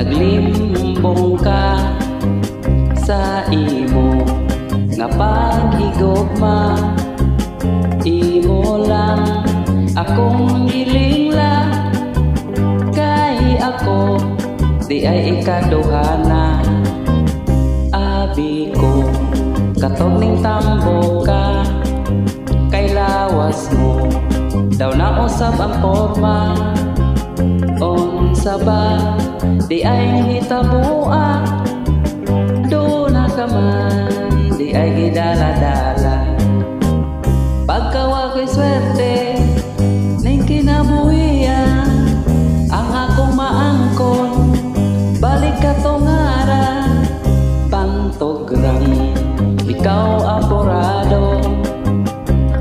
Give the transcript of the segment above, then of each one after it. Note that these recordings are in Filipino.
naglimbong ka sa imo nga paghigugma imo lang akong gilingla kay ako di ay ikaduhana. Abi ko katog ning tambo ka kay lawas mo daw na usab ang porma. Unsa ba Di ay hitabua Do na ka man Di ay gidala-dala. Pagkawa ko'y swerte Ning kinabuhian Ang akong maangkon Balik ka tongara Pantogram Ikaw apurado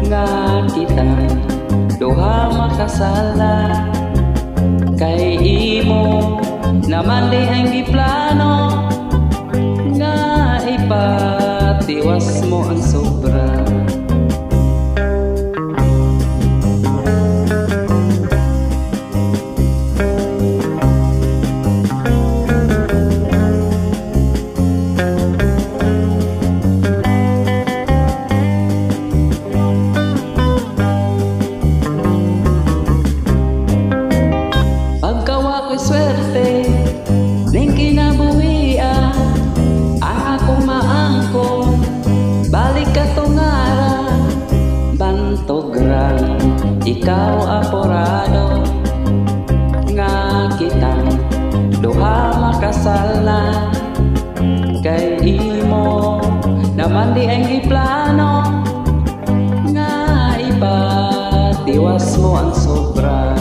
Nga kita Duha makasala Kay imo Naman di ang giplano Nga ipatiwas mo ang sobra Ikaw apurado Nga kitang Duha makasala Kay imo Naman di ang iplano Nga ipatiwas mo ang sobra.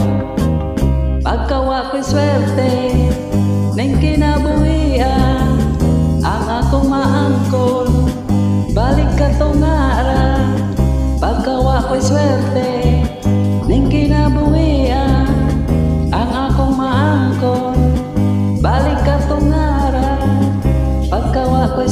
Pagkawa ko'y swerte Nang kinabuhian Ang akong maangkon Balik ka tongara Pagkawa ko'y swerte kinabuhian Ang akong maangkon Balik ka tongara Pagkawa ko'y